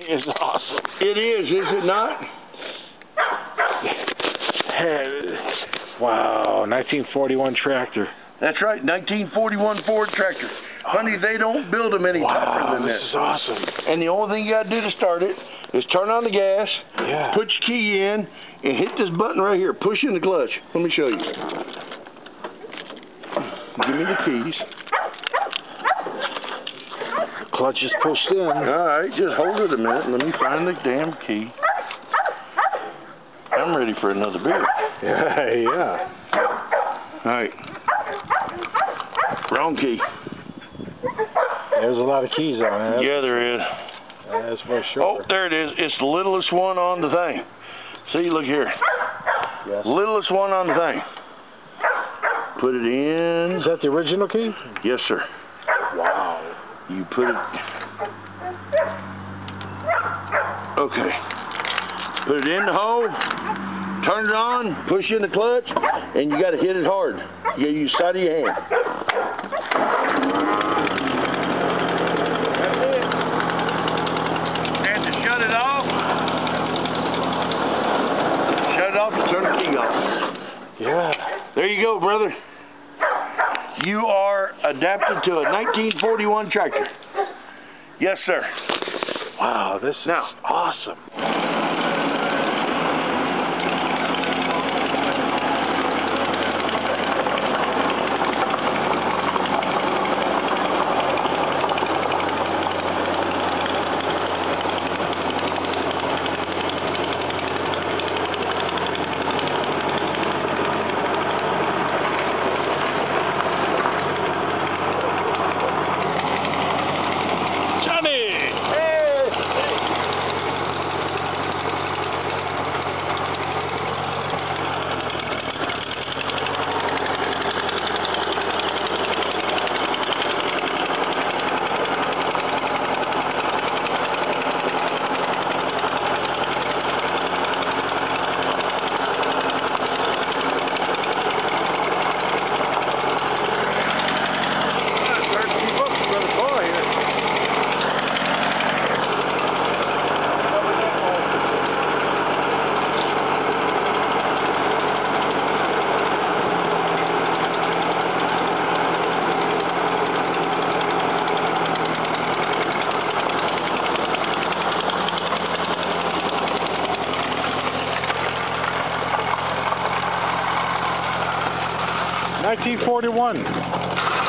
is awesome. It is, is it not? wow, 1941 tractor. That's right, 1941 Ford tractor. Honey, they don't build them any Wow, tougher than this this. is awesome. And the only thing you got to do to start it is turn on the gas, Yeah. put your key in, and hit this button right here. Push in the clutch. Let me show you. Give me the keys. Clutch is pushed in. All right, just hold it a minute. Let me find the damn key. I'm ready for another beer. Yeah, yeah. All right. Wrong key. There's a lot of keys on it. Yeah, there is. That's for sure. Oh, there it is. It's the littlest one on the thing. See, look here. yes. Littlest one on the thing. Put it in. Is that the original key? Yes, sir. Wow. You put it. Okay. Put it in the hole. Turn it on. Push in the clutch, and you got to hit it hard. You got to use side of your hand. And to shut it off, shut it off and turn the key off. Yeah. There you go, brother. You are adapted to a 1941 tractor. Yes, sir. Wow, this is Now. awesome. 1941.